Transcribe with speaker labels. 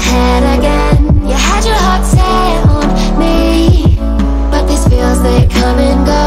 Speaker 1: i had your heart come and go